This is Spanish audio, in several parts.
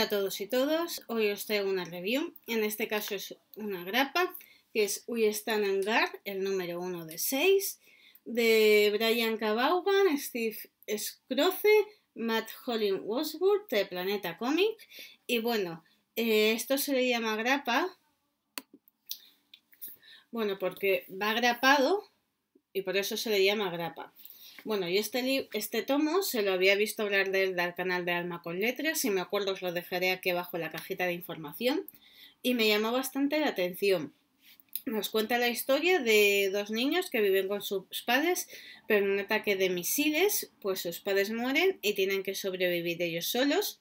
Hola a todos y todas, hoy os traigo una review, en este caso es una grapa, que es We Stand and el número 1 de 6, de Brian Cabaugan, Steve Scroce, Matt Holling Wasworth, de Planeta Comic, y bueno, eh, esto se le llama grapa, bueno, porque va grapado y por eso se le llama grapa. Bueno, y este, este tomo se lo había visto hablar del, del canal de Alma con Letras, si me acuerdo os lo dejaré aquí abajo en la cajita de información, y me llamó bastante la atención. Nos cuenta la historia de dos niños que viven con sus padres, pero en un ataque de misiles, pues sus padres mueren y tienen que sobrevivir ellos solos.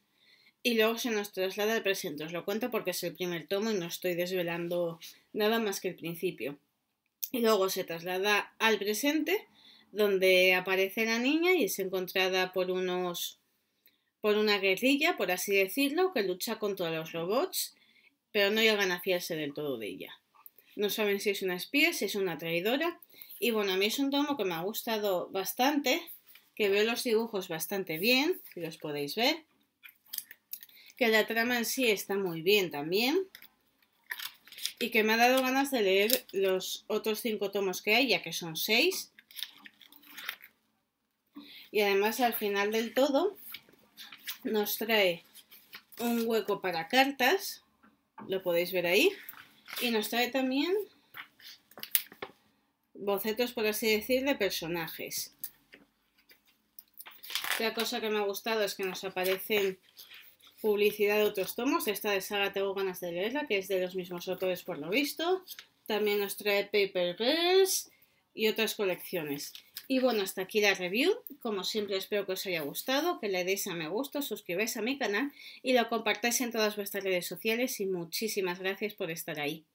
Y luego se nos traslada al presente. Os lo cuento porque es el primer tomo y no estoy desvelando nada más que el principio. Y luego se traslada al presente donde aparece la niña y es encontrada por unos por una guerrilla, por así decirlo, que lucha contra los robots, pero no llegan a fiarse del todo de ella. No saben si es una espía, si es una traidora. Y bueno, a mí es un tomo que me ha gustado bastante, que veo los dibujos bastante bien, que los podéis ver. Que la trama en sí está muy bien también. Y que me ha dado ganas de leer los otros cinco tomos que hay, ya que son seis y además al final del todo nos trae un hueco para cartas, lo podéis ver ahí, y nos trae también bocetos, por así decir, de personajes. Otra cosa que me ha gustado es que nos aparecen publicidad de otros tomos. Esta de saga tengo ganas de leerla, que es de los mismos autores por lo visto. También nos trae Paper Girls y otras colecciones. Y bueno, hasta aquí la review. Como siempre espero que os haya gustado, que le deis a me gusta, suscribáis a mi canal y lo compartáis en todas vuestras redes sociales y muchísimas gracias por estar ahí.